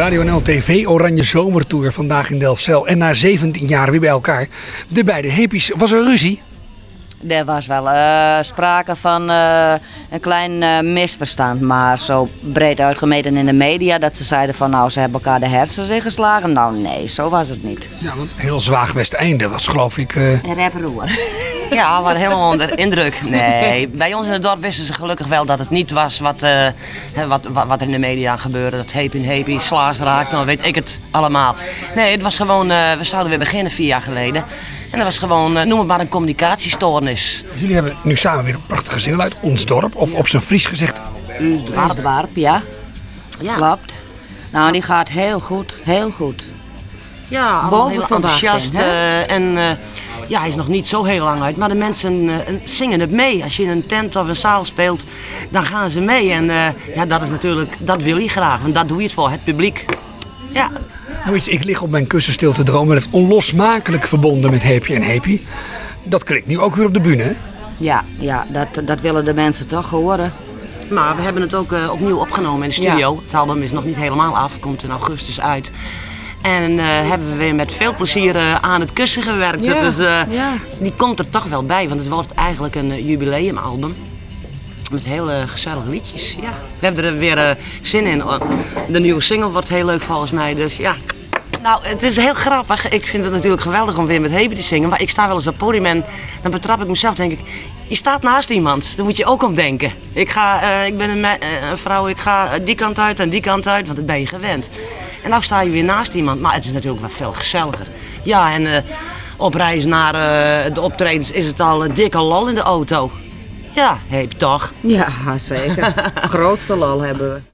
Radio NL TV Oranje Zomertour vandaag in Delfzijl. En na 17 jaar weer bij elkaar. De beide hippies. Was er ruzie? Er was wel eh, sprake van eh, een klein eh, misverstand, maar zo breed uitgemeten in de media dat ze zeiden van nou ze hebben elkaar de hersens ingeslagen. Nou nee, zo was het niet. Ja, want heel zwaag Westeinde was geloof ik... eh, Een reproer. Ja, we waren helemaal onder indruk. Nee, bij ons in het dorp wisten ze gelukkig wel dat het niet was wat, eh, hè, wat, wat, wat er in de media gebeurde. Dat heep in heepie, slaas raakt, dan weet ik het allemaal. Nee, het was gewoon, eh, we zouden weer beginnen vier jaar geleden. En dat was gewoon, noem het maar een communicatiestoornis. Jullie hebben nu samen weer een prachtige single uit Ons Dorp. Of op zijn Fries gezegd. Het warp, ja. Ja. Klopt. Nou, die gaat heel goed, heel goed. Ja, Boven heel enthousiast. hè? eh, en eh, ja, hij is nog niet zo heel lang uit. Maar de mensen eh, zingen het mee. Als je in een tent of een zaal speelt, dan gaan ze mee. En eh, ja, dat is natuurlijk, dat wil je graag. Want dat doe je het voor, het publiek. Ja. Nou, weet je, ik lig op mijn kussen stil te dromen. Dat heeft onlosmakelijk verbonden met Heepje en Heepie. Dat klinkt nu ook weer op de bühne. hè? Ja, ja dat, dat willen de mensen toch horen. Maar we hebben het ook eh, opnieuw opgenomen in de studio. Het album is nog niet helemaal af, komt in augustus uit. En eh, hebben we weer met veel plezier eh, aan het kussen gewerkt. Ja, Dus eh, ja. die komt er toch wel bij, want het wordt eigenlijk een jubileumalbum. Met hele gezellige liedjes. Ja. We hebben er weer zin in. De nieuwe single wordt heel leuk volgens mij. Dus ja. Nou, het is heel grappig. Ik vind het natuurlijk geweldig om weer met Hebe te zingen. Maar ik sta wel eens op het podium en dan betrap ik mezelf. denk ik, je staat naast iemand. Daar moet je ook om denken. Ik, ga, eh, ik ben een, me- eh, een vrouw, ik ga die kant uit en die kant uit. Want dat ben je gewend. En nou sta je weer naast iemand. Maar het is natuurlijk wel veel gezelliger. Ja, en eh, op reis naar de optredens is het al een dikke lol in de auto. Ja, heep toch. Ja, zeker. Grootste lol hebben we.